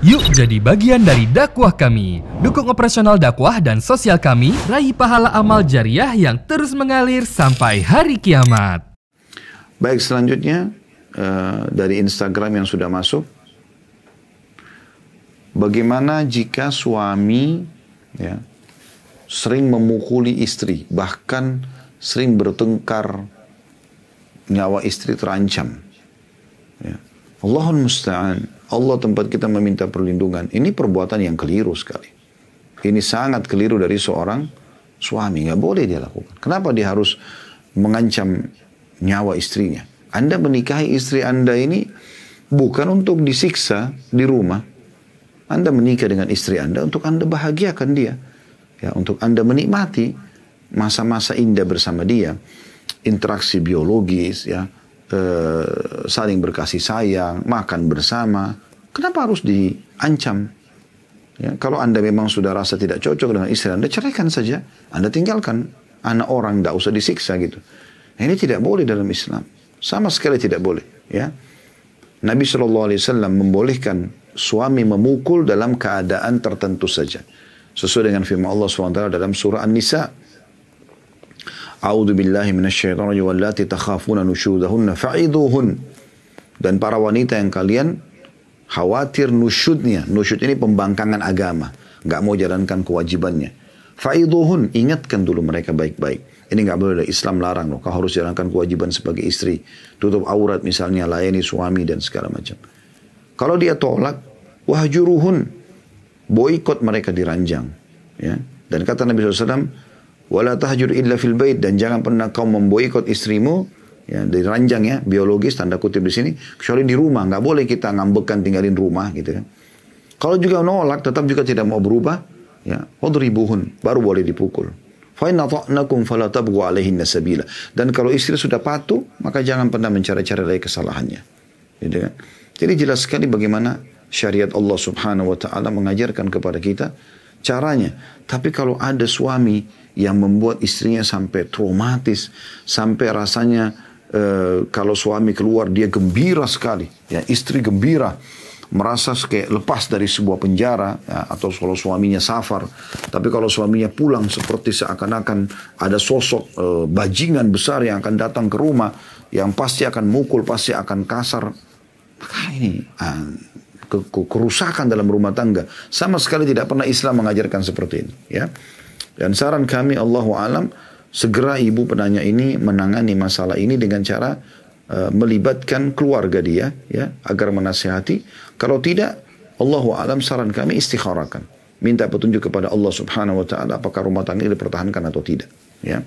Yuk jadi bagian dari dakwah kami. Dukung operasional dakwah dan sosial kami, raih pahala amal jariah yang terus mengalir sampai hari kiamat. Baik, selanjutnya uh, dari Instagram yang sudah masuk. Bagaimana jika suami ya, sering memukuli istri, bahkan sering bertengkar, nyawa istri terancam. Ya. Allahul musta'an. Allah tempat kita meminta perlindungan. Ini perbuatan yang keliru sekali. Ini sangat keliru dari seorang suami. Nggak boleh dia lakukan. Kenapa dia harus mengancam nyawa istrinya? Anda menikahi istri Anda ini bukan untuk disiksa di rumah. Anda menikah dengan istri Anda untuk Anda bahagiakan dia. Ya, untuk Anda menikmati masa-masa indah bersama dia. Interaksi biologis, ya Eh, saling berkasih sayang, makan bersama. Kenapa harus diancam? Ya, kalau Anda memang sudah rasa tidak cocok dengan istri Anda, ceraikan saja. Anda tinggalkan anak orang, tidak usah disiksa gitu. Nah, ini tidak boleh dalam Islam. Sama sekali tidak boleh. Ya. Nabi SAW membolehkan suami memukul dalam keadaan tertentu saja. Sesuai dengan firman Allah SWT dalam surah An-Nisa A'udzu billahi minasyaitonir rajim wallati takhafuna nusyudahunna fa'idhuhun. Dan para wanita yang kalian khawatir nusyudnya. Nusyud ini pembangkangan agama. Nggak mau jalankan kewajibannya. Fa'idhuhun. Ingatkan dulu mereka baik-baik. Ini nggak boleh Islam larang loh. Kau harus jalankan kewajiban sebagai istri. Tutup aurat misalnya, layani suami dan segala macam. Kalau dia tolak, wahjuruhun. Boykot mereka diranjang. Ya. Dan kata Nabi SAW, wala tahjur illa fil bait. Dan jangan pernah kau memboikot istrimu. Ya dari ranjang ya biologis tanda kutip di sini. Kecuali di rumah. Nggak boleh kita ngambekan tinggalin rumah gitu kan. Kalau juga nolak tetap juga tidak mau berubah. Ya wadribuhun. Baru boleh dipukul. Fa inna ta'nakum fala tabghu dan kalau istri sudah patuh maka jangan pernah mencari-cari lagi kesalahannya. Gitu kan. Jadi jelas sekali bagaimana syariat Allah Subhanahu wa taala mengajarkan kepada kita caranya. Tapi kalau ada suami yang membuat istrinya sampai traumatis, sampai rasanya uh, kalau suami keluar dia gembira sekali, ya istri gembira, merasa kayak lepas dari sebuah penjara, ya, atau kalau suaminya safar, tapi kalau suaminya pulang seperti seakan-akan ada sosok uh, bajingan besar yang akan datang ke rumah, yang pasti akan mukul, pasti akan kasar, maka ini uh, kerusakan dalam rumah tangga sama sekali tidak pernah Islam mengajarkan seperti ini ya dan saran kami Allah alam segera ibu penanya ini menangani masalah ini dengan cara uh, melibatkan keluarga dia ya agar menasihati. Kalau tidak Allah alam saran kami istikharakan. Minta petunjuk kepada Allah Subhanahu wa taala apakah rumah tangga ini dipertahankan atau tidak ya.